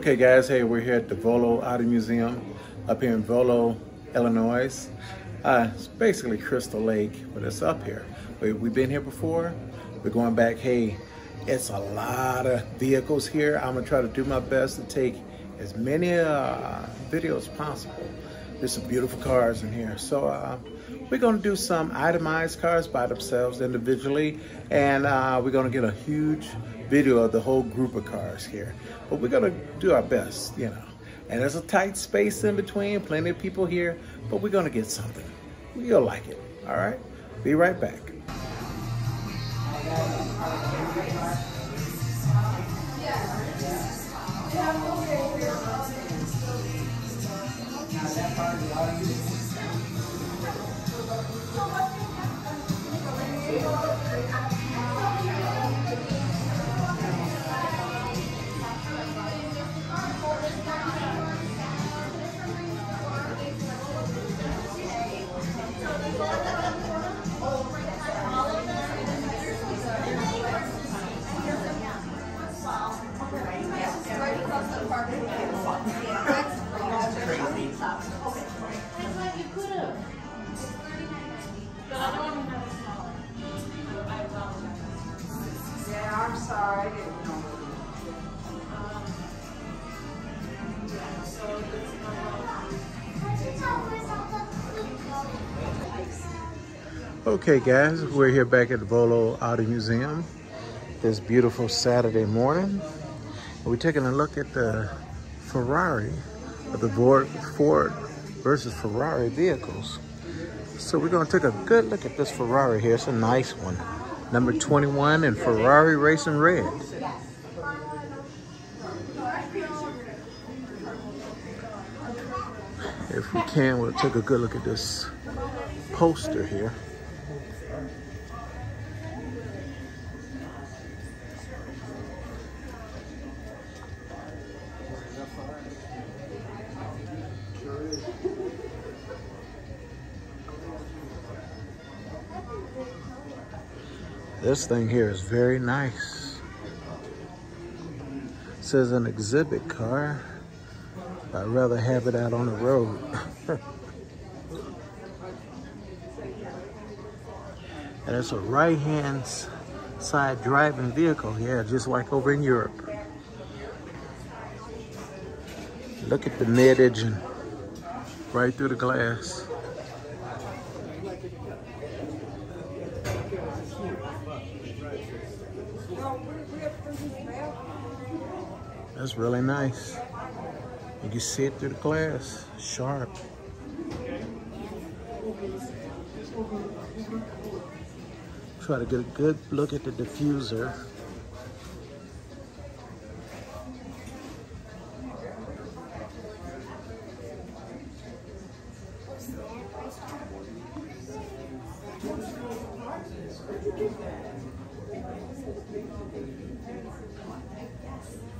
Okay guys, hey, we're here at the Volo Auto Museum up here in Volo, Illinois. Uh, it's basically Crystal Lake, but it's up here. We, we've been here before. We're going back, hey, it's a lot of vehicles here. I'm gonna try to do my best to take as many uh, videos possible. There's some beautiful cars in here. So uh, we're gonna do some itemized cars by themselves individually, and uh, we're gonna get a huge video of the whole group of cars here. But we're gonna do our best, you know. And there's a tight space in between, plenty of people here, but we're gonna get something. You'll like it, all right? Be right back. Yeah, I'm sorry, I didn't know. Um, uh, okay guys, we're here back at the Volo Auto Museum this beautiful Saturday morning. We're taking a look at the Ferrari, of the Ford versus Ferrari vehicles. So we're gonna take a good look at this Ferrari here. It's a nice one. Number 21 in Ferrari Racing Red. If we can, we'll take a good look at this poster here. This thing here is very nice. It says an exhibit car. I'd rather have it out on the road. and it's a right-hand side driving vehicle here, just like over in Europe. Look at the mid engine right through the glass. That's really nice. You can see it through the glass, sharp. Try to get a good look at the diffuser.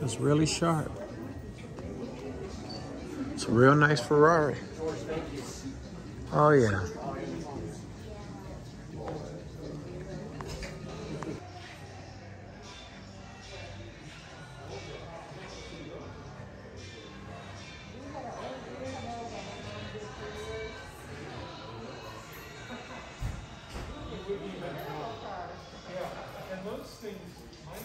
It's really sharp. It's a real nice Ferrari. Oh yeah. And those things, my